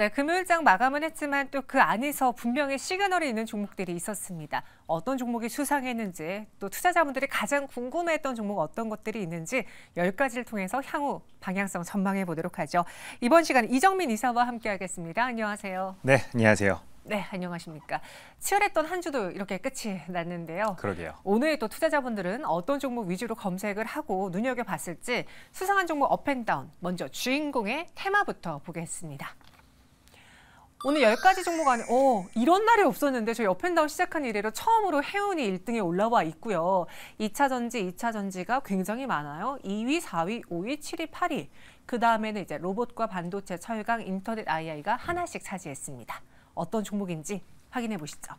네, 금요일장 마감은 했지만 또 그 안에서 분명히 시그널이 있는 종목들이 있었습니다. 어떤 종목이 수상했는지 또 투자자분들이 가장 궁금해했던 종목 어떤 것들이 있는지 열가지를 통해서 향후 방향성 전망해 보도록 하죠. 이번 시간 이정민 이사와 함께하겠습니다. 안녕하세요. 네, 안녕하세요. 네, 안녕하십니까. 치열했던 한 주도 이렇게 끝이 났는데요. 그러게요. 오늘 또 투자자분들은 어떤 종목 위주로 검색을 하고 눈여겨봤을지 수상한 종목 up and down 먼저 주인공의 테마부터 보겠습니다. 오늘 10가지 종목 안에 어, 이런 날이 없었는데 저희 up and down 시작한 이래로 처음으로 해운이 1등에 올라와 있고요. 2차 전지, 2차 전지가 굉장히 많아요. 2위, 4위, 5위, 7위, 8위. 그 다음에는 이제 로봇과 반도체, 철강, 인터넷 IT가 하나씩 차지했습니다. 어떤 종목인지 확인해 보시죠.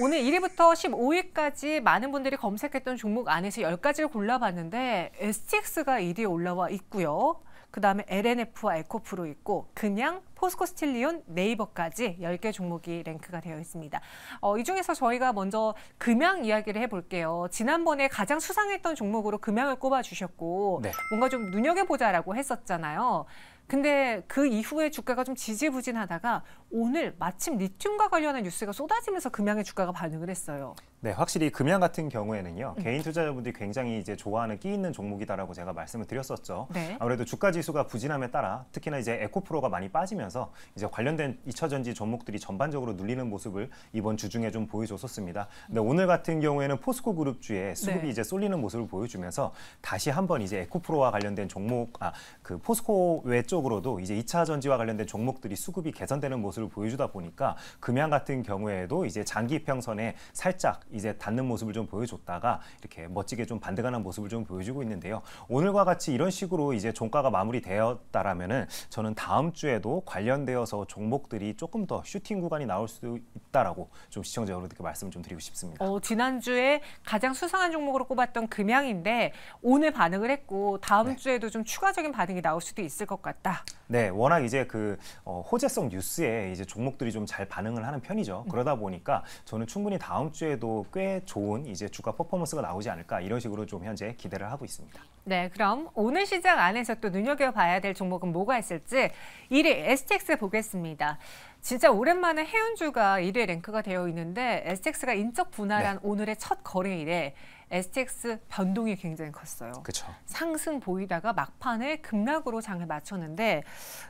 오늘 1위부터 15위까지 많은 분들이 검색했던 종목 안에서 10가지를 골라봤는데 STX가 1위에 올라와 있고요. 그 다음에 엘앤에프와 에코프로 있고 그냥 포스코 스틸리온 네이버까지 10개 종목이 랭크가 되어 있습니다. 어, 이 중에서 저희가 먼저 금양 이야기를 해볼게요. 지난번에 가장 수상했던 종목으로 금양을 꼽아주셨고 네. 뭔가 좀 눈여겨보자라고 했었잖아요. 근데 그 이후에 주가가 좀 지지부진하다가 오늘 마침 리튬과 관련한 뉴스가 쏟아지면서 금양의 주가가 반응을 했어요. 네, 확실히 금양 같은 경우에는요. 음. 개인 투자자분들이 굉장히 이제 좋아하는 끼 있는 종목이다라고 제가 말씀을 드렸었죠. 네. 아무래도 주가 지수가 부진함에 따라 특히나 이제 에코프로가 많이 빠지면서 이제 관련된 2차 전지 종목들이 전반적으로 눌리는 모습을 이번 주 중에 좀 보여줬었습니다. 근데 오늘 같은 경우에는 포스코 그룹주의 수급이 네. 이제 쏠리는 모습을 보여주면서 다시 한번 이제 에코프로와 관련된 종목 아 그 포스코 외 쪽 으로도 이제 2차 전지와 관련된 종목들이 수급이 개선되는 모습을 보여주다 보니까 금양 같은 경우에도 이제 장기 평선에 살짝 이제 닿는 모습을 좀 보여줬다가 이렇게 멋지게 좀 반등하는 모습을 좀 보여주고 있는데요. 오늘과 같이 이런 식으로 이제 종가가 마무리되었다라면은 저는 다음 주에도 관련되어서 종목들이 조금 더 슈팅 구간이 나올 수 있다라고 좀 시청자 여러분들께 말씀을 좀 드리고 싶습니다. 어, 지난주에 가장 수상한 종목으로 꼽았던 금양인데 오늘 반응을 했고 다음 네. 주에도 좀 추가적인 반응이 나올 수도 있을 것 같 다. 네, 워낙 이제 그 어, 호재성 뉴스에 이제 종목들이 좀 잘 반응을 하는 편이죠. 음. 그러다 보니까 저는 충분히 다음 주에도 꽤 좋은 이제 주가 퍼포먼스가 나오지 않을까 이런 식으로 좀 현재 기대를 하고 있습니다. 네, 그럼 오늘 시장 안에서 또 눈여겨봐야 될 종목은 뭐가 있을지 1위 STX 보겠습니다. 진짜 오랜만에 해운주가 1위에 랭크가 되어 있는데 STX가 인적 분할한 네. 오늘의 첫 거래일에 STX 변동이 굉장히 컸어요. 그쵸. 상승 보이다가 막판에 급락으로 장을 마쳤는데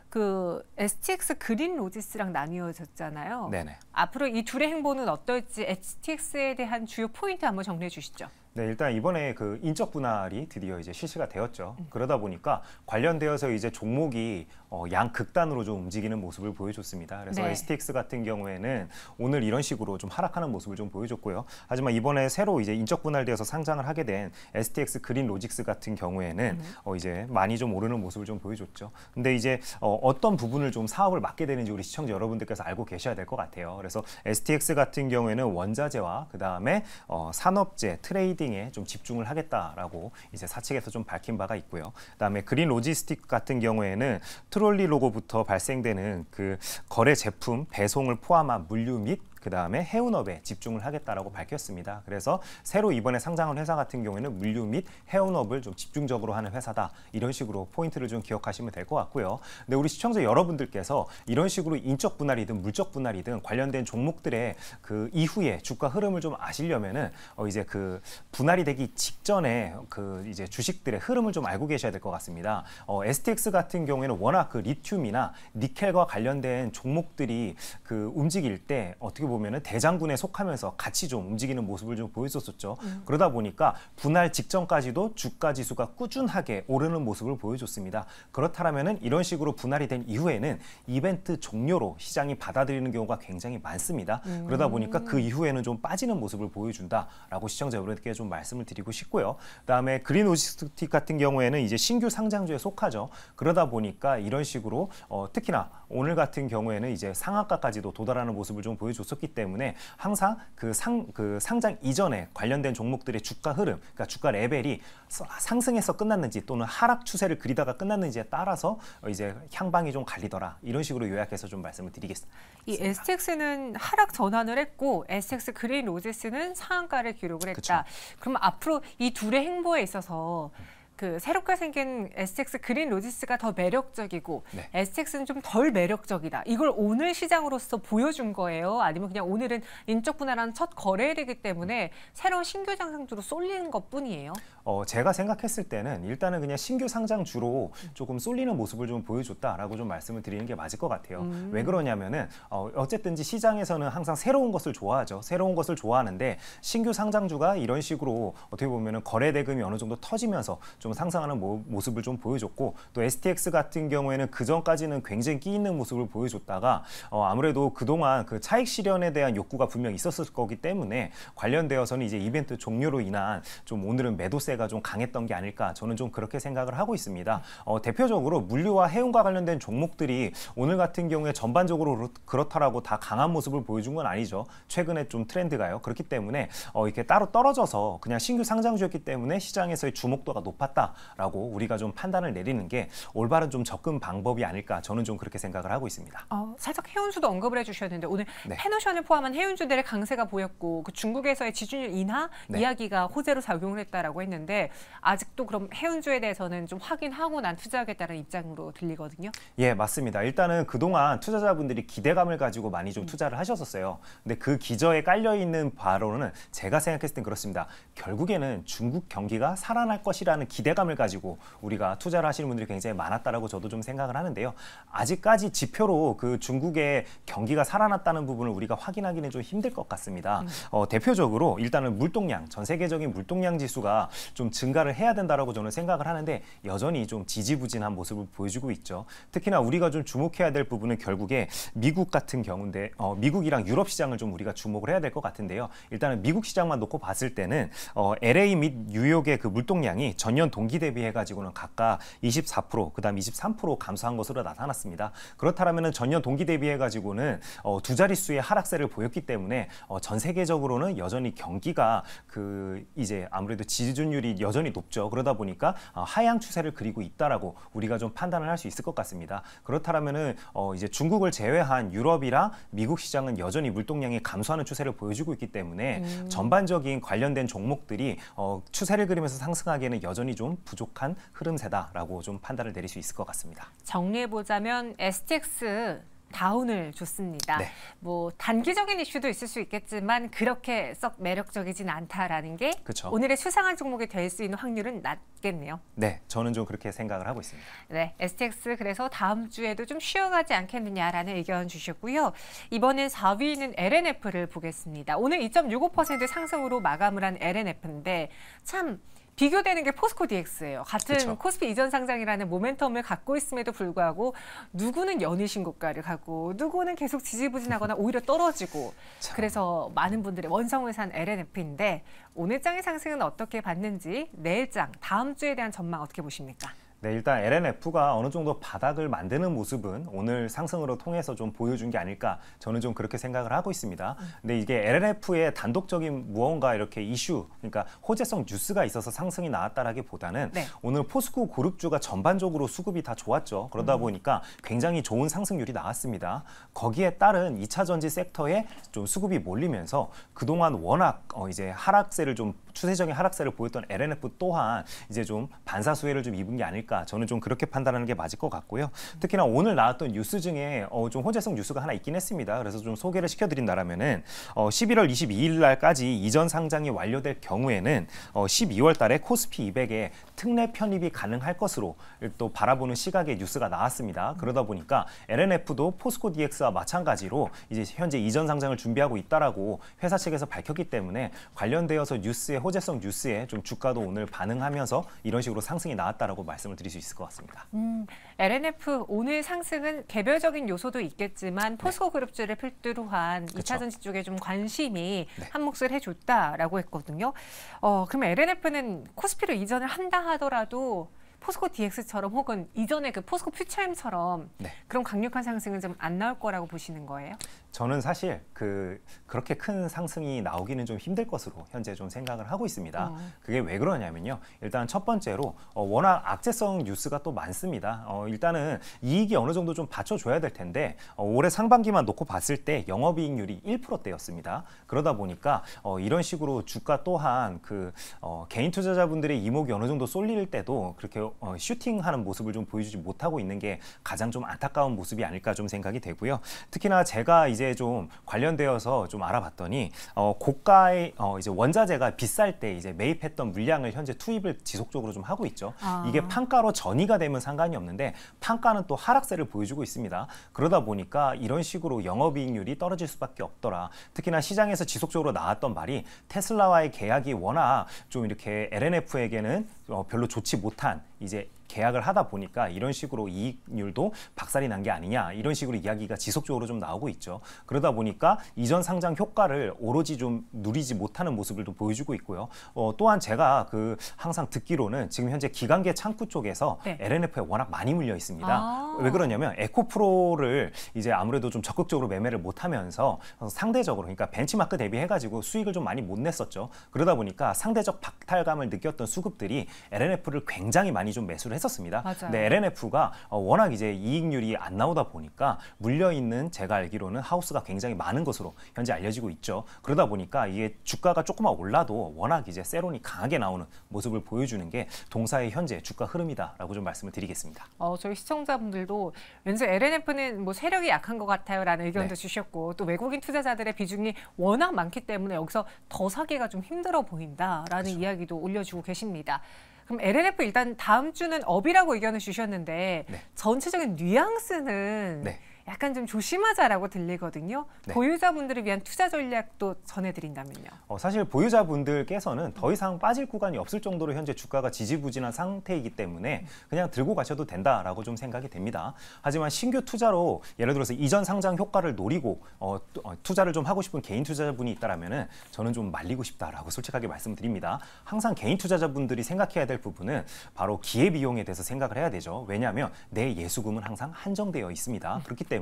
그 STX 그린 로지스랑 나뉘어졌잖아요. 네네. 앞으로 이 둘의 행보는 어떨지 STX에 대한 주요 포인트 한번 정리해 주시죠. 네, 일단 이번에 그 인적 분할이 드디어 이제 실시가 되었죠. 음. 그러다 보니까 관련되어서 이제 종목이 어, 양 극단으로 좀 움직이는 모습을 보여줬습니다. 그래서 네. STX 같은 경우에는 오늘 이런 식으로 좀 하락하는 모습을 좀 보여줬고요. 하지만 이번에 새로 이제 인적 분할되어서 상장을 하게 된 STX 그린로지스 같은 경우에는 음. 어, 이제 많이 좀 오르는 모습을 좀 보여줬죠. 근데 이제 어, 어떤 부분을 좀 사업을 맡게 되는지 우리 시청자 여러분들께서 알고 계셔야 될 것 같아요. 그래서 STX 같은 경우에는 원자재와 그 다음에 어, 산업재, trading에 좀 집중을 하겠다라고 이제 사측에서 좀 밝힌 바가 있고요. 그다음에 그린로지스 같은 경우에는 트로 트롤리고로부터 발생되는 그 거래 제품 배송을 포함한 물류 및 그 다음에 해운업에 집중을 하겠다라고 밝혔습니다. 그래서 새로 이번에 상장한 회사 같은 경우에는 물류 및 해운업을 좀 집중적으로 하는 회사다. 이런 식으로 포인트를 좀 기억하시면 될 것 같고요. 근데 우리 시청자 여러분들께서 이런 식으로 인적 분할이든 물적 분할이든 관련된 종목들의 그 이후에 주가 흐름을 좀 아시려면은 어 이제 그 분할이 되기 직전에 그 이제 주식들의 흐름을 좀 알고 계셔야 될 것 같습니다. 어 STX 같은 경우에는 워낙 그 리튬이나 니켈과 관련된 종목들이 그 움직일 때 어떻게 보면 보면은 대장군에 속하면서 같이 좀 움직이는 모습을 좀 보여줬었죠. 음. 그러다 보니까 분할 직전까지도 주가 지수가 꾸준하게 오르는 모습을 보여줬습니다. 그렇다면은 이런 식으로 분할이 된 이후에는 이벤트 종료로 시장이 받아들이는 경우가 굉장히 많습니다. 음. 그러다 보니까 그 이후에는 좀 빠지는 모습을 보여준다라고 시청자 여러분께 좀 말씀을 드리고 싶고요. 그다음에 그린 오지스틱 같은 경우에는 이제 신규 상장주에 속하죠. 그러다 보니까 이런 식으로 어, 특히나 오늘 같은 경우에는 이제 상한가까지도 도달하는 모습을 좀 보여줬었기 있었기 때문에 항상 그 상, 그 상장 이전에 관련된 종목들의 주가 흐름, 그러니까 주가 레벨이 상승해서 끝났는지 또는 하락 추세를 그리다가 끝났는지에 따라서 이제 향방이 좀 갈리더라. 이런 식으로 요약해서 좀 말씀을 드리겠습니다. 이 STX는 하락 전환을 했고 STX 그린로지스는 상한가를 기록을 했다. 그쵸. 그럼 앞으로 이 둘의 행보에 있어서 그 새롭게 생긴 STX 그린 로지스가 더 매력적이고 네. STX는 좀 덜 매력적이다. 이걸 오늘 시장으로서 보여준 거예요. 아니면 그냥 오늘은 인적 분할한 첫 거래일이기 때문에 새로운 신규 상장주로 쏠리는 것뿐이에요. 어, 제가 생각했을 때는 일단은 그냥 신규 상장주로 조금 쏠리는 모습을 좀 보여줬다라고 좀 말씀을 드리는 게 맞을 것 같아요. 음. 왜 그러냐면은 어, 어쨌든지 시장에서는 항상 새로운 것을 좋아하죠. 새로운 것을 좋아하는데 신규 상장주가 이런 식으로 어떻게 보면은 거래 대금이 어느 정도 터지면서 좀 상승하는 모, 모습을 좀 보여줬고 또 STX 같은 경우에는 그 전까지는 굉장히 끼 있는 모습을 보여줬다가 어, 아무래도 그동안 그 차익 실현에 대한 욕구가 분명 있었을 거기 때문에 관련되어서는 이제 이벤트 종료로 인한 좀 오늘은 매도세가 좀 강했던 게 아닐까 저는 좀 그렇게 생각을 하고 있습니다. 어, 대표적으로 물류와 해운과 관련된 종목들이 오늘 같은 경우에 전반적으로 그렇- 그렇다라고 다 강한 모습을 보여준 건 아니죠. 최근에 좀 트렌드가요. 그렇기 때문에 어, 이렇게 따로 떨어져서 그냥 신규 상장주였기 때문에 시장에서의 주목도가 높았다 라고 우리가 좀 판단을 내리는 게 올바른 좀 접근 방법이 아닐까 저는 좀 그렇게 생각을 하고 있습니다. 어, 살짝 해운수도 언급을 해주셨는데 오늘 네. 페노션을 포함한 해운주들의 강세가 보였고 그 중국에서의 지준율 인하 네. 이야기가 호재로 작용을 했다라고 했는데 아직도 그럼 해운주에 대해서는 좀 확인하고 난 투자하겠다는 입장으로 들리거든요. 예, 맞습니다. 일단은 그동안 투자자분들이 기대감을 가지고 많이 좀 투자를 하셨었어요. 근데 그 기저에 깔려 있는 바로는 제가 생각했을 땐 그렇습니다. 결국에는 중국 경기가 살아날 것이라는 기대 감을 가지고 우리가 투자를 하시는 분들이 굉장히 많았다라고 저도 좀 생각을 하는데요. 아직까지 지표로 그 중국의 경기가 살아났다는 부분을 우리가 확인하기는 좀 힘들 것 같습니다. 어, 대표적으로 일단은 물동량, 전 세계적인 물동량 지수가 좀 증가를 해야 된다라고 저는 생각을 하는데 여전히 좀 지지부진한 모습을 보여주고 있죠. 특히나 우리가 좀 주목해야 될 부분은 결국에 미국 같은 경우인데 어, 미국이랑 유럽 시장을 좀 우리가 주목을 해야 될 것 같은데요. 일단은 미국 시장만 놓고 봤을 때는 어, LA 및 뉴욕의 그 물동량이 전년 동기 대비해 가지고는 각각 24% 그다음 23% 감소한 것으로 나타났습니다. 그렇다면은 전년 동기 대비해 가지고는 어, 두 자릿수의 하락세를 보였기 때문에 어, 전 세계적으로는 여전히 경기가 그 이제 아무래도 지준율이 여전히 높죠. 그러다 보니까 어, 하향 추세를 그리고 있다라고 우리가 좀 판단을 할 수 있을 것 같습니다. 그렇다면은 어, 이제 중국을 제외한 유럽이랑 미국 시장은 여전히 물동량이 감소하는 추세를 보여주고 있기 때문에 전반적인 관련된 종목들이 어, 추세를 그리면서 상승하기에는 여전히 좀 부족한 흐름세다라고 좀 판단을 내릴 수 있을 것 같습니다. 정리해 보자면 STX 다운을 줬습니다. 네. 뭐 단기적인 이슈도 있을 수 있겠지만 그렇게 썩 매력적이진 않다라는 게 그쵸. 오늘의 수상한 종목이 될 수 있는 확률은 낮겠네요. 네, 저는 좀 그렇게 생각을 하고 있습니다. 네, STX 그래서 다음 주에도 좀 쉬어가지 않겠느냐라는 의견 주셨고요. 이번엔 4위는 LNF를 보겠습니다. 오늘 2.65% 상승으로 마감을 한 LNF인데 참 비교되는 게 포스코 DX예요. 같은 그쵸. 코스피 이전 상장이라는 모멘텀을 갖고 있음에도 불구하고 누구는 연일 신고가를 가고 누구는 계속 지지부진하거나 오히려 떨어지고 참. 그래서 많은 분들의 원성을 산 LNF인데 오늘 장의 상승은 어떻게 봤는지 내일 장 다음 주에 대한 전망 어떻게 보십니까? 네, 일단 LNF가 어느 정도 바닥을 만드는 모습은 오늘 상승으로 통해서 좀 보여준 게 아닐까 저는 좀 그렇게 생각을 하고 있습니다. 근데 이게 LNF의 단독적인 무언가 이렇게 이슈, 그러니까 호재성 뉴스가 있어서 상승이 나왔다라기보다는 네. 오늘 포스코 그룹주가 전반적으로 수급이 다 좋았죠. 그러다 보니까 굉장히 좋은 상승률이 나왔습니다. 거기에 따른 2차 전지 섹터에 좀 수급이 몰리면서 그동안 워낙 어 이제 하락세를 좀 추세적인 하락세를 보였던 LNF 또한 이제 좀 반사 수혜를 좀 입은 게 아닐까 저는 좀 그렇게 판단하는 게 맞을 것 같고요. 특히나 오늘 나왔던 뉴스 중에 어, 좀 호재성 뉴스가 하나 있긴 했습니다. 그래서 좀 소개를 시켜드린다라면은 어, 11월 22일 날까지 이전 상장이 완료될 경우에는 어, 12월 달에 코스피 200에 특례 편입이 가능할 것으로 또 바라보는 시각의 뉴스가 나왔습니다. 그러다 보니까 LNF도 포스코 DX와 마찬가지로 이제 현재 이전 상장을 준비하고 있다라고 회사 측에서 밝혔기 때문에 관련되어서 뉴스의 호재성 뉴스에 좀 주가도 오늘 반응하면서 이런 식으로 상승이 나왔다라고 말씀을 드릴 수 있을 것 같습니다. 음, LNF 오늘 상승은 개별적인 요소도 있겠지만 포스코 그룹주를 필두로 한 그쵸. 2차 전지 쪽에 좀 관심이 네. 한 몫을 해줬다라고 했거든요. 어, 그럼 LNF는 코스피로 이전을 한다 하더라도 포스코 DX처럼 혹은 이전에 그 포스코 퓨처엠처럼 네. 그런 강력한 상승은 좀 안 나올 거라고 보시는 거예요? 저는 사실 그 그렇게 큰 상승이 나오기는 좀 힘들 것으로 현재 좀 생각을 하고 있습니다. 어. 그게 왜 그러냐면요. 일단 첫 번째로 어, 워낙 악재성 뉴스가 또 많습니다. 어, 일단은 이익이 어느 정도 좀 받쳐줘야 될 텐데 어, 올해 상반기만 놓고 봤을 때 영업이익률이 1%대였습니다. 그러다 보니까 어, 이런 식으로 주가 또한 그 어, 개인 투자자분들의 이목이 어느 정도 쏠릴 때도 그렇게 어, 슈팅하는 모습을 좀 보여주지 못하고 있는 게 가장 좀 안타까운 모습이 아닐까 좀 생각이 되고요. 특히나 제가 이제 좀 관련되어서 좀 알아봤더니 어, 고가의 어, 이제 원자재가 비쌀 때 이제 매입했던 물량을 현재 투입을 지속적으로 좀 하고 있죠. 아. 이게 판가로 전이가 되면 상관이 없는데 판가는 또 하락세를 보여주고 있습니다. 그러다 보니까 이런 식으로 영업이익률이 떨어질 수밖에 없더라. 특히나 시장에서 지속적으로 나왔던 말이 테슬라와의 계약이 워낙 좀 이렇게 LNF에게는 어, 별로 좋지 못한 이제 계약을 하다 보니까 이런 식으로 이익률도 박살이 난 게 아니냐 이런 식으로 이야기가 지속적으로 좀 나오고 있죠. 그러다 보니까 이전 상장 효과를 오로지 좀 누리지 못하는 모습을 또 보여주고 있고요. 어, 또한 제가 그 항상 듣기로는 지금 현재 기관계 창구 쪽에서 네. LNF에 워낙 많이 물려 있습니다. 아. 왜 그러냐면 에코프로를 이제 아무래도 좀 적극적으로 매매를 못하면서 상대적으로 그러니까 벤치마크 대비해가지고 수익을 좀 많이 못 냈었죠. 그러다 보니까 상대적 박탈감을 느꼈던 수급들이 LNF를 굉장히 많이 좀 매수를 했었습니다. 맞아요. 근데 LNF가 어, 워낙 이제 이익률이 안 나오다 보니까 물려 있는 제가 알기로는 하우스가 굉장히 많은 것으로 현재 알려지고 있죠. 그러다 보니까 이게 주가가 조금만 올라도 워낙 이제 세론이 강하게 나오는 모습을 보여주는 게 동사의 현재 주가 흐름이다라고 좀 말씀을 드리겠습니다. 어, 저희 시청자분들도 왠지 LNF는 뭐 세력이 약한 것 같아요라는 의견도 네. 주셨고 또 외국인 투자자들의 비중이 워낙 많기 때문에 여기서 더 사기가 좀 힘들어 보인다라는 그렇죠. 이야기도 올려주고 계십니다. 그럼 LNF 일단 다음 주는 업이라고 의견을 주셨는데 네. 전체적인 뉘앙스는 네. 약간 좀 조심하자라고 들리거든요. 네. 보유자분들을 위한 투자 전략도 전해드린다면요. 어, 사실 보유자분들께서는 더 이상 빠질 구간이 없을 정도로 현재 주가가 지지부진한 상태이기 때문에 그냥 들고 가셔도 된다라고 좀 생각이 됩니다. 하지만 신규 투자로 예를 들어서 이전 상장 효과를 노리고 어, 투- 어, 투자를 좀 하고 싶은 개인 투자자분이 있다라면은 저는 좀 말리고 싶다라고 솔직하게 말씀드립니다. 항상 개인 투자자분들이 생각해야 될 부분은 바로 기회 비용에 대해서 생각을 해야 되죠. 왜냐하면 내 예수금은 항상 한정되어 있습니다. 그렇기 때문에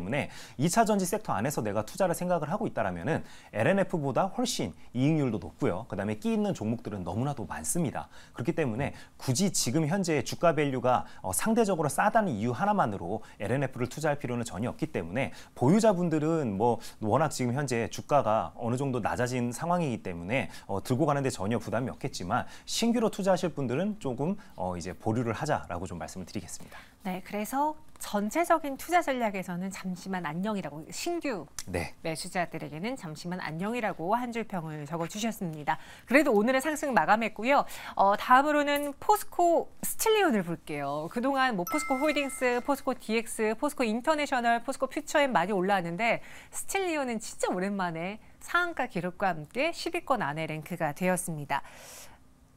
2차 전지 섹터 안에서 내가 투자를 생각을 하고 있다라면은 엘앤에프보다 훨씬 이익률도 높고요. 그다음에 끼 있는 종목들은 너무나도 많습니다. 그렇기 때문에 굳이 지금 현재 주가 value가 어, 상대적으로 싸다는 이유 하나만으로 엘앤에프를 투자할 필요는 전혀 없기 때문에 보유자분들은 뭐 워낙 지금 현재 주가가 어느 정도 낮아진 상황이기 때문에 어, 들고 가는데 전혀 부담이 없겠지만 신규로 투자하실 분들은 조금 어, 이제 보류를 하자라고 좀 말씀을 드리겠습니다. 네, 그래서 전체적인 투자 전략에서는 잠시만 안녕이라고 신규 네. 매수자들에게는 잠시만 안녕이라고 한 줄 평을 적어주셨습니다. 그래도 오늘의 상승 마감했고요. 어, 다음으로는 포스코 스틸리온을 볼게요. 그동안 뭐 포스코 홀딩스, 포스코 DX, 포스코 인터내셔널, 포스코 퓨처엠 많이 올라왔는데 스틸리온은 진짜 오랜만에 상한가 기록과 함께 10위권 안에 랭크가 되었습니다.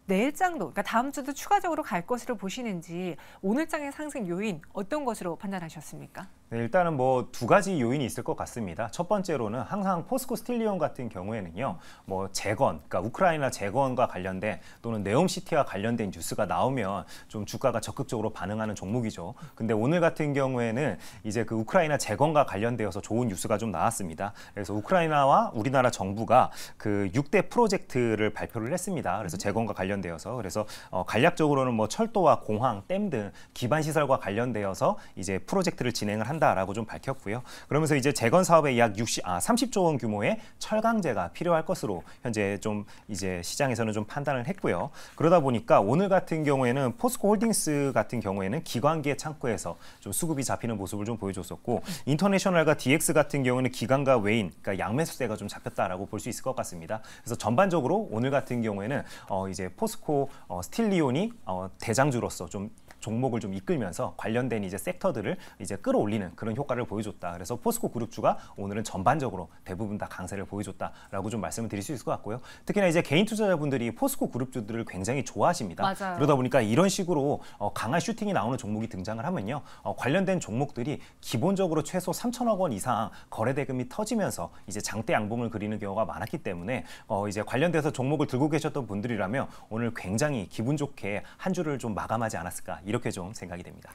내일장도, 그러니까 다음 주도 추가적으로 갈 것으로 보시는지 오늘 장의 상승 요인 어떤 것으로 판단하셨습니까? 네, 일단은 뭐 두 가지 요인이 있을 것 같습니다. 첫 번째로는 항상 포스코 스틸리온 같은 경우에는요, 뭐 재건, 그러니까 우크라이나 재건과 관련된 또는 네옴시티와 관련된 뉴스가 나오면 좀 주가가 적극적으로 반응하는 종목이죠. 근데 오늘 같은 경우에는 이제 그 우크라이나 재건과 관련되어서 좋은 뉴스가 좀 나왔습니다. 그래서 우크라이나와 우리나라 정부가 그 6대 프로젝트를 발표를 했습니다. 그래서 재건과 관련되어서 그래서 어, 간략적으로는 뭐 철도와 공항, 댐 등 기반 시설과 관련되어서 이제 프로젝트를 진행을 한다라고 좀 밝혔고요. 그러면서 이제 재건 사업에 약 60, 아, 30조 원 규모의 철강제가 필요할 것으로 현재 좀 이제 시장에서는 좀 판단을 했고요. 그러다 보니까 오늘 같은 경우에는 포스코 홀딩스 같은 경우에는 기관계 창구에서 좀 수급이 잡히는 모습을 좀 보여줬었고 인터내셔널과 DX 같은 경우는 기관과 외인, 그러니까 양매수세가 좀 잡혔다라고 볼 수 있을 것 같습니다. 그래서 전반적으로 오늘 같은 경우에는 어, 이제 포스코 어, 스틸리온이 어, 대장주로서 좀 종목을 좀 이끌면서 관련된 이제 섹터들을 이제 끌어올리는 그런 효과를 보여줬다. 그래서 포스코 그룹주가 오늘은 전반적으로 대부분 다 강세를 보여줬다라고 좀 말씀을 드릴 수 있을 것 같고요. 특히나 이제 개인 투자자분들이 포스코 그룹주들을 굉장히 좋아하십니다. 맞아요. 그러다 보니까 이런 식으로 어, 강한 슈팅이 나오는 종목이 등장을 하면요. 어, 관련된 종목들이 기본적으로 최소 3천억 원 이상 거래 대금이 터지면서 이제 장대 양봉을 그리는 경우가 많았기 때문에 어, 이제 관련돼서 종목을 들고 계셨던 분들이라면 오늘 굉장히 기분 좋게 한 주를 좀 마감하지 않았을까 이런 이렇게 좀 생각이 됩니다.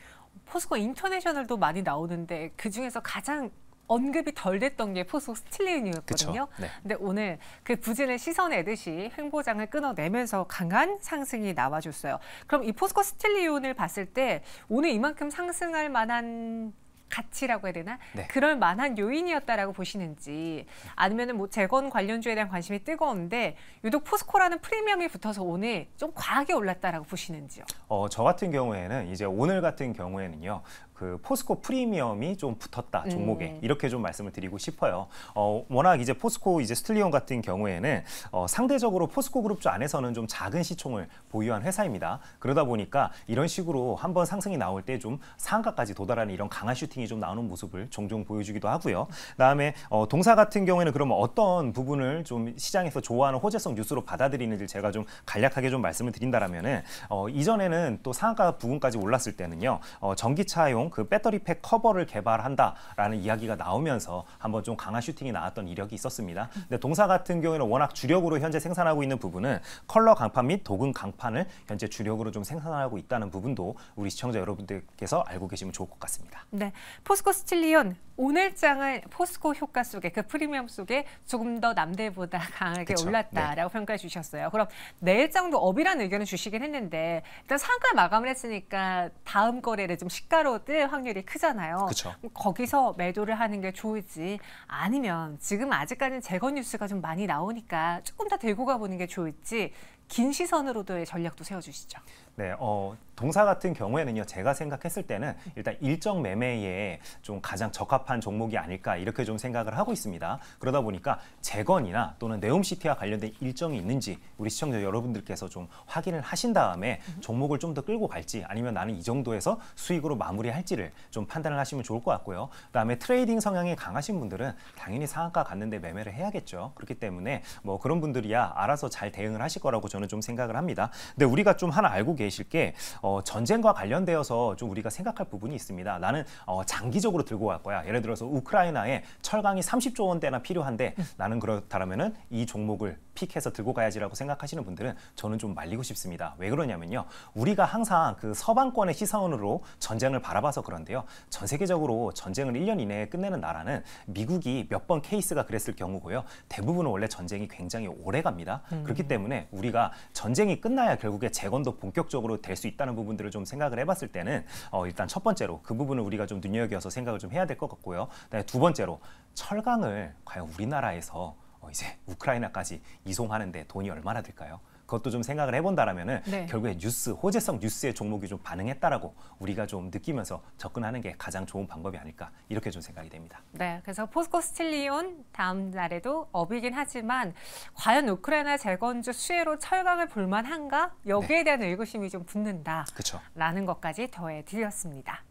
포스코 인터내셔널도 많이 나오는데 그 중에서 가장 언급이 덜 됐던 게 포스코 스틸리온이었거든요. 그쵸. 네. 근데 오늘 그 부진을 씻어내듯이 횡보장을 끊어내면서 강한 상승이 나와줬어요. 그럼 이 포스코 스틸리온을 봤을 때 오늘 이만큼 상승할 만한 가치라고 해야 되나? 네. 그럴 만한 요인이었다라고 보시는지 아니면은 뭐 재건 관련주에 대한 관심이 뜨거운데 유독 포스코라는 프리미엄이 붙어서 오늘 좀 과하게 올랐다라고 보시는지요? 어, 저 같은 경우에는 이제 오늘 같은 경우에는요. 그 포스코 프리미엄이 좀 붙었다 종목에 음. 이렇게 좀 말씀을 드리고 싶어요. 어, 워낙 이제 포스코 이제 스틸리온 같은 경우에는 어, 상대적으로 포스코 그룹주 안에서는 좀 작은 시총을 보유한 회사입니다. 그러다 보니까 이런 식으로 한번 상승이 나올 때 좀 상한가까지 도달하는 이런 강한 슈팅이 좀 나오는 모습을 종종 보여주기도 하고요. 그다음에 어, 동사 같은 경우에는 그러면 어떤 부분을 좀 시장에서 좋아하는 호재성 뉴스로 받아들이는지 제가 좀 간략하게 좀 말씀을 드린다라면은 어, 이전에는 또 상한가 부분까지 올랐을 때는요. 어, 전기차용 그 배터리팩 커버를 개발한다라는 이야기가 나오면서 한번 좀 강한 슈팅이 나왔던 이력이 있었습니다. 근데 동사 같은 경우에는 워낙 주력으로 현재 생산하고 있는 부분은 컬러 강판 및 도금 강판을 현재 주력으로 좀 생산하고 있다는 부분도 우리 시청자 여러분들께서 알고 계시면 좋을 것 같습니다. 네, 포스코 스틸리온 오늘 장을 포스코 효과 속에 그 프리미엄 속에 조금 더 남들보다 강하게 그쵸. 올랐다라고 평가해 주셨어요. 그럼 내일 장도 up이라는 의견을 주시긴 했는데 일단 상가 마감을 했으니까 다음 거래를 좀 시가로 뜰 확률이 크잖아요. 그쵸. 거기서 매도를 하는 게 좋을지 아니면 지금 아직까지는 재건 뉴스가 좀 많이 나오니까 조금 더 들고 가보는 게 좋을지 긴 시선으로도의 전략도 세워주시죠. 네, 어, 동사 같은 경우에는요, 제가 생각했을 때는 일단 일정 매매에 좀 가장 적합한 종목이 아닐까 이렇게 좀 생각을 하고 있습니다. 그러다 보니까 재건이나 또는 네옴시티와 관련된 일정이 있는지 우리 시청자 여러분들께서 좀 확인을 하신 다음에 종목을 좀 더 끌고 갈지 아니면 나는 이 정도에서 수익으로 마무리할지를 좀 판단을 하시면 좋을 것 같고요. 그다음에 trading 성향이 강하신 분들은 당연히 상한가 갔는데 매매를 해야겠죠. 그렇기 때문에 뭐 그런 분들이야 알아서 잘 대응을 하실 거라고 저는 좀 생각을 합니다. 근데 우리가 좀 하나 알고 계실 게 어, 전쟁과 관련되어서 좀 우리가 생각할 부분이 있습니다. 나는 어, 장기적으로 들고 갈 거야. 예를 들어서 우크라이나에 철강이 30조 원대나 필요한데 나는 그렇다면은 이 종목을 픽해서 들고 가야지라고 생각하시는 분들은 저는 좀 말리고 싶습니다. 왜 그러냐면요. 우리가 항상 그 서방권의 시선으로 전쟁을 바라봐서 그런데요. 전 세계적으로 전쟁을 1년 이내에 끝내는 나라는 미국이 몇 번 케이스가 그랬을 경우고요. 대부분은 원래 전쟁이 굉장히 오래 갑니다. 그렇기 때문에 우리가 전쟁이 끝나야 결국에 재건도 본격적으로 될 수 있다는 부분들을 좀 생각을 해봤을 때는 어, 일단 첫 번째로 그 부분을 우리가 좀 눈여겨서 생각을 좀 해야 될 것 같고요. 그다음에 두 번째로 철강을 과연 우리나라에서 어, 이제 우크라이나까지 이송하는데 돈이 얼마나 들까요? 그것도 좀 생각을 해본다라면은 네. 결국에 뉴스 호재성 뉴스의 종목이 좀 반응했다라고 우리가 좀 느끼면서 접근하는 게 가장 좋은 방법이 아닐까 이렇게 좀 생각이 됩니다. 네, 그래서 포스코 스틸리온 다음 날에도 업이긴 하지만 과연 우크라이나 재건주 수혜로 철강을 볼만한가? 여기에 대한 의구심이 좀 붙는다. 그렇죠. 라는 것까지 더해 드렸습니다.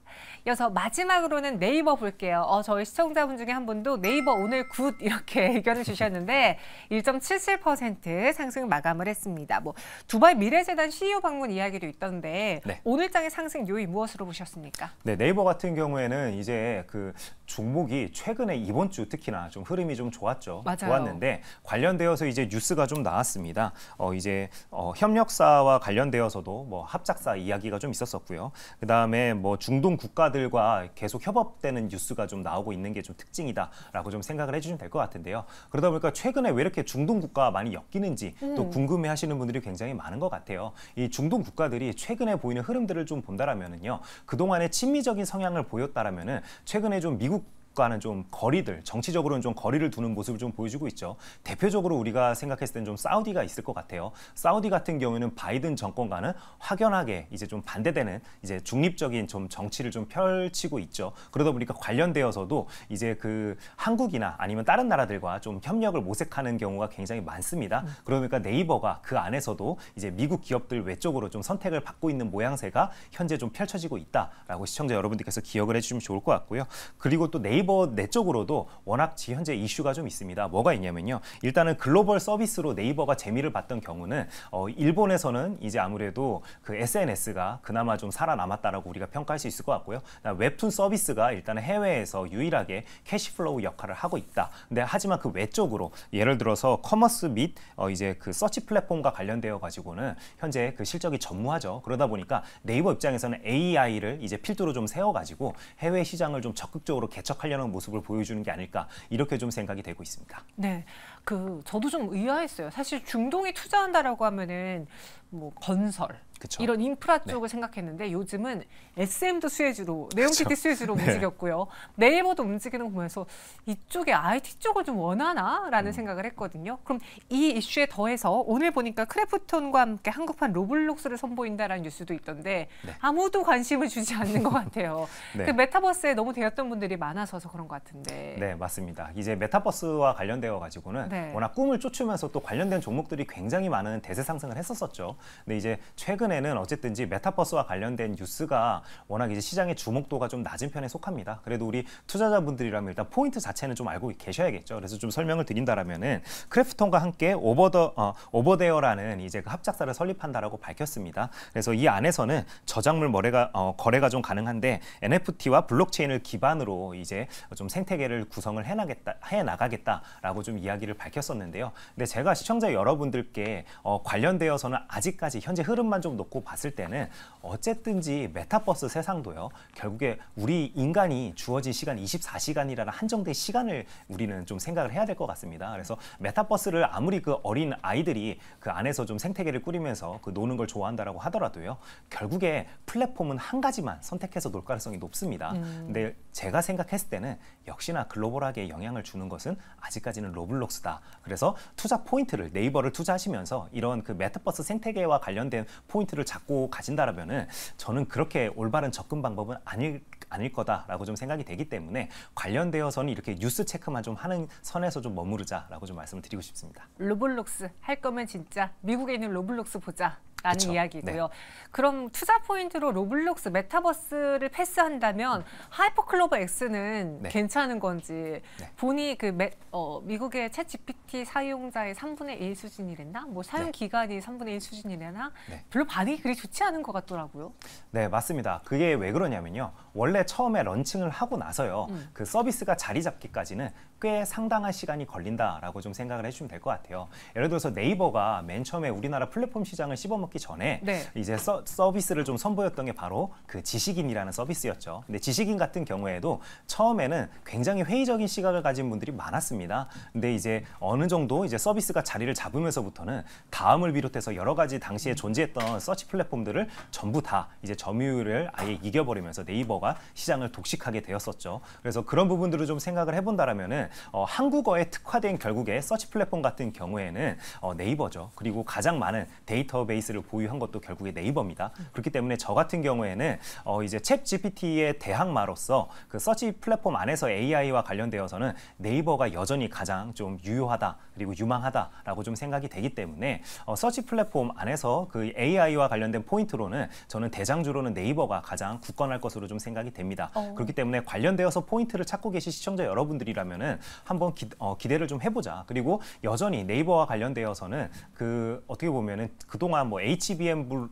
이어서 마지막으로는 네이버 볼게요. 어, 저희 시청자분 중에 한 분도 네이버 오늘 good 이렇게 의견을 주셨는데 1.77% 상승 마감을 했습니다. 뭐 두바이 미래재단 CEO 방문 이야기도 있던데 네. 오늘장의 상승 요인 무엇으로 보셨습니까? 네, 네이버 같은 경우에는 이제 그 종목이 최근에 이번 주 특히나 좀 흐름이 좀 좋았죠. 맞아요. 좋았는데 관련되어서 이제 뉴스가 좀 나왔습니다. 어 이제 어 협력사와 관련되어서도 뭐 합작사 이야기가 좀 있었었고요. 그다음에 뭐 중동 국가 들과 계속 협업되는 뉴스가 좀 나오고 있는 게 좀 특징이다라고 좀 생각을 해주시면 될 것 같은데요. 그러다 보니까 최근에 왜 이렇게 중동 국가가 많이 엮이는지 또 궁금해하시는 분들이 굉장히 많은 것 같아요. 이 중동 국가들이 최근에 보이는 흐름들을 좀 본다라면은요, 그 동안에 친미적인 성향을 보였다라면은 최근에 좀 미국 과는 좀 거리들 정치적으로는 좀 거리를 두는 모습을 좀 보여주고 있죠. 대표적으로 우리가 생각했을 때는 좀 사우디가 있을 것 같아요. 사우디 같은 경우에는 바이든 정권과는 확연하게 이제 좀 반대되는 이제 중립적인 좀 정치를 좀 펼치고 있죠. 그러다 보니까 관련되어서도 이제 그 한국이나 아니면 다른 나라들과 좀 협력을 모색하는 경우가 굉장히 많습니다. 그러니까 네이버가 그 안에서도 이제 미국 기업들 외쪽으로 좀 선택을 받고 있는 모양새가 현재 좀 펼쳐지고 있다라고 시청자 여러분들께서 기억을 해주시면 좋을 것 같고요. 그리고 또 네이버 네이버 내적으로도 워낙 현재 이슈가 좀 있습니다. 뭐가 있냐면요. 일단은 글로벌 서비스로 네이버가 재미를 봤던 경우는 어, 일본에서는 이제 아무래도 그 SNS가 그나마 좀 살아남았다라고 우리가 평가할 수 있을 것 같고요. 웹툰 서비스가 일단은 해외에서 유일하게 cash flow 역할을 하고 있다. 근데 하지만 그 외적으로 예를 들어서 commerce 및 어, 이제 그 서치 플랫폼과 관련되어 가지고는 현재 그 실적이 전무하죠. 그러다 보니까 네이버 입장에서는 AI를 이제 필두로 좀 세워 가지고 해외 시장을 좀 적극적으로 개척하려는 모습을 보여주는 게 아닐까 이렇게 좀 생각이 되고 있습니다. 네, 그 저도 좀 의아했어요. 사실 중동이 투자한다라고 하면은 뭐 건설 그쵸. 이런 인프라 네. 쪽을 네. 생각했는데 요즘은 SM도 수혜주로 네옴시티 수혜주로 네. 움직였고요. 네이버도 움직이는 거 보면서 이쪽에 IT 쪽을 좀 원하나라는 음. 생각을 했거든요. 그럼 이 이슈에 더해서 오늘 보니까 크래프톤과 함께 한국판 로블록스를 선보인다라는 뉴스도 있던데 네. 아무도 관심을 주지 않는 것 같아요. 네. 그 메타버스에 너무 데었던 분들이 많아서서 그런 것 같은데. 네 맞습니다. 이제 메타버스와 관련되어 가지고는 네. 워낙 꿈을 쫓으면서 또 관련된 종목들이 굉장히 많은 대세 상승을 했었었죠. 근데 이제 최근 에는 어쨌든지 메타버스와 관련된 뉴스가 워낙 이제 시장의 주목도가 좀 낮은 편에 속합니다. 그래도 우리 투자자분들이라면 일단 포인트 자체는 좀 알고 계셔야겠죠. 그래서 좀 설명을 드린다라면은 크래프톤과 함께 오버더 어, 오버데어라는 이제 그 합작사를 설립한다라고 밝혔습니다. 그래서 이 안에서는 저작물 거래가 어, 거래가 좀 가능한데 NFT와 블록체인을 기반으로 이제 좀 생태계를 구성을 해나겠다 해 나가겠다라고 좀 이야기를 밝혔었는데요. 근데 제가 시청자 여러분들께 어, 관련되어서는 아직까지 현재 흐름만 좀 놓고 봤을 때는 어쨌든지 메타버스 세상도요. 결국에 우리 인간이 주어진 시간 24시간이라는 한정된 시간을 우리는 좀 생각을 해야 될 것 같습니다. 그래서 메타버스를 아무리 그 어린 아이들이 그 안에서 좀 생태계를 꾸리면서 그 노는 걸 좋아한다라고 하더라도요. 결국에 플랫폼은 한 가지만 선택해서 놀 가능성이 높습니다. 음. 근데 제가 생각했을 때는 역시나 글로벌하게 영향을 주는 것은 아직까지는 로블록스다. 그래서 투자 포인트를 네이버를 투자하시면서 이런 그 메타버스 생태계와 관련된 포인트 를 잡고 가진다라면은 저는 그렇게 올바른 접근 방법은 아닐 아닐 거다라고 좀 생각이 되기 때문에 관련되어서는 이렇게 뉴스 체크만 좀 하는 선에서 좀 머무르자라고 좀 말씀을 드리고 싶습니다. 로블록스 할 거면 진짜 미국에 있는 로블록스 보자. 라는 그쵸? 이야기고요. 네. 그럼 투자 포인트로 로블록스 메타버스를 패스한다면 하이퍼클로버 X는 네. 괜찮은 건지 네. 보니 그 매, 어, 미국의 챗 GPT 사용자의 3분의 1 수준이랬나? 뭐 사용 네. 기간이 3분의 1 수준이래나? 네. 별로 반응이 그리 좋지 않은 것 같더라고요. 네, 맞습니다. 그게 왜 그러냐면요. 원래 처음에 런칭을 하고 나서요. 음. 그 서비스가 자리 잡기까지는 꽤 상당한 시간이 걸린다라고 좀 생각을 해주시면 될 것 같아요. 예를 들어서 네이버가 맨 처음에 우리나라 플랫폼 시장을 씹어먹 기 전에 네. 이제 서, 서비스를 좀 선보였던 게 바로 그 지식인이라는 서비스였죠. 근데 지식인 같은 경우에도 처음에는 굉장히 회의적인 시각을 가진 분들이 많았습니다. 근데 이제 어느 정도 이제 서비스가 자리를 잡으면서부터는 다음을 비롯해서 여러 가지 당시에 존재했던 서치 플랫폼들을 전부 다 이제 점유율을 아예 이겨버리면서 네이버가 시장을 독식하게 되었었죠. 그래서 그런 부분들을 좀 생각을 해본다라면은 어, 한국어에 특화된 결국에 서치 플랫폼 같은 경우에는 어, 네이버죠. 그리고 가장 많은 데이터베이스를 보유한 것도 결국에 네이버입니다. 그렇기 때문에 저 같은 경우에는 어, 이제 챗 GPT의 대항마로서 그 서치 플랫폼 안에서 AI와 관련되어서는 네이버가 여전히 가장 좀 유효하다 그리고 유망하다라고 좀 생각이 되기 때문에 어, 서치 플랫폼 안에서 그 AI와 관련된 포인트로는 저는 대장주로는 네이버가 가장 굳건할 것으로 좀 생각이 됩니다. 어. 그렇기 때문에 관련되어서 포인트를 찾고 계신 시청자 여러분들이라면은 한번 기, 어, 기대를 좀 해보자. 그리고 여전히 네이버와 관련되어서는 그 어떻게 보면은 그동안 뭐 HBM을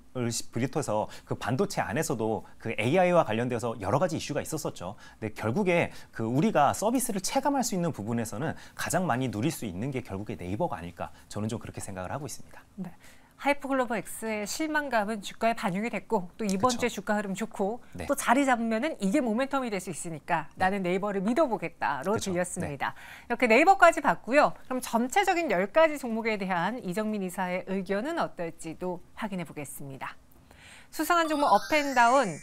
비롯해서 그 반도체 안에서도 그 AI와 관련되어서 여러 가지 이슈가 있었었죠. 근데 결국에 그 우리가 서비스를 체감할 수 있는 부분에서는 가장 많이 누릴 수 있는 게 결국에 네이버가 아닐까 저는 좀 그렇게 생각을 하고 있습니다. 네. 하이퍼글로벌 X의 실망감은 주가에 반영이 됐고 또 이번 주에 주가 흐름 좋고 네. 또 자리 잡으면은 이게 모멘텀이 될 수 있으니까 네. 나는 네이버를 믿어보겠다로 그쵸. 들렸습니다. 네. 이렇게 네이버까지 봤고요. 그럼 전체적인 열가지 종목에 대한 이정민 이사의 의견은 어떨지도 확인해 보겠습니다. 수상한 종목 UP&DOWN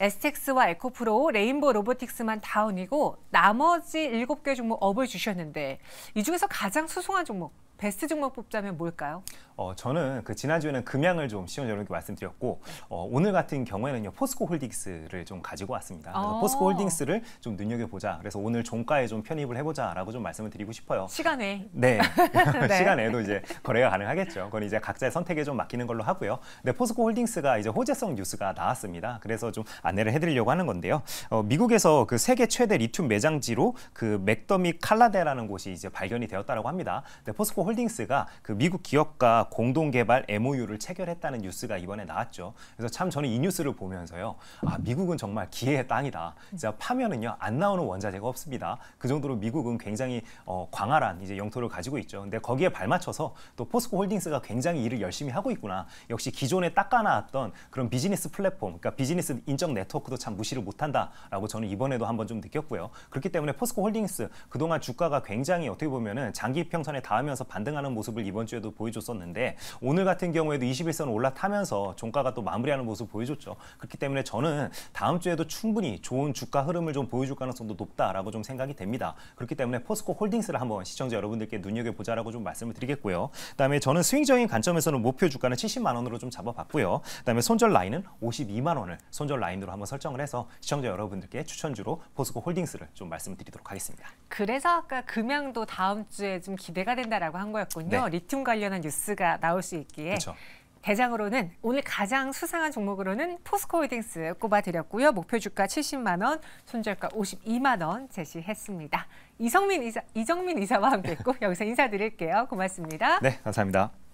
STX와 에코프로, 레인보우 로보틱스만 다운이고 나머지 일곱 개 종목 up을 주셨는데 이 중에서 가장 수상한 종목 베스트 종목 뽑자면 뭘까요? 어, 저는 그 지난주에는 금양을 좀 시청자 여러분께 말씀드렸고 어, 오늘 같은 경우에는요 포스코 홀딩스를 좀 가지고 왔습니다. 그래서 어. 포스코 홀딩스를 좀 눈여겨보자. 그래서 오늘 종가에 좀 편입을 해보자라고 좀 말씀을 드리고 싶어요. 시간외 네. 네. 시간외도 이제 거래가 가능하겠죠. 그건 이제 각자의 선택에 좀 맡기는 걸로 하고요. 네, 포스코 홀딩스가 이제 호재성 뉴스가 나왔습니다. 그래서 좀 안내를 해드리려고 하는 건데요. 어, 미국에서 그 세계 최대 리튬 매장지로 그 맥더미 칼라데라는 곳이 이제 발견이 되었다라고 합니다. 네, 포스코 홀딩스가 그 미국 기업과 공동 개발 MOU를 체결했다는 뉴스가 이번에 나왔죠. 그래서 참 저는 이 뉴스를 보면서요. 아, 미국은 정말 기회의 땅이다. 진짜 파면은요 안 나오는 원자재가 없습니다. 그 정도로 미국은 굉장히 어, 광활한 이제 영토를 가지고 있죠. 근데 거기에 발맞춰서 또 포스코 홀딩스가 굉장히 일을 열심히 하고 있구나. 역시 기존에 닦아놨던 그런 비즈니스 플랫폼, 그러니까 비즈니스 인적 네트워크도 참 무시를 못한다라고 저는 이번에도 한번 좀 느꼈고요. 그렇기 때문에 포스코 홀딩스 그동안 주가가 굉장히 어떻게 보면은 장기 평선에 닿으면서 반 등하는 모습을 이번 주에도 보여줬었는데 오늘 같은 경우에도 20일선 올라타면서 종가가 또 마무리하는 모습 보여줬죠. 그렇기 때문에 저는 다음 주에도 충분히 좋은 주가 흐름을 좀 보여줄 가능성도 높다라고 좀 생각이 됩니다. 그렇기 때문에 포스코 홀딩스를 한번 시청자 여러분들께 눈여겨보자라고 좀 말씀을 드리겠고요. 그다음에 저는 스윙적인 관점에서는 목표 주가는 70만 원으로 좀 잡아봤고요. 그다음에 손절 라인은 52만 원을 손절 라인으로 한번 설정을 해서 시청자 여러분들께 추천주로 포스코 홀딩스를 좀 말씀을 드리도록 하겠습니다. 그래서 아까 금양도 다음 주에 좀 기대가 된다라고 한 거였군요. 네. 리튬 관련한 뉴스가 나올 수 있기에 그렇죠. 대장으로는 오늘 가장 수상한 종목으로는 포스코홀딩스 꼽아드렸고요. 목표 주가 70만 원, 손절가 52만 원 제시했습니다. 이성민 이사, 이정민 이사와 함께했고 여기서 인사드릴게요. 고맙습니다. 네, 감사합니다.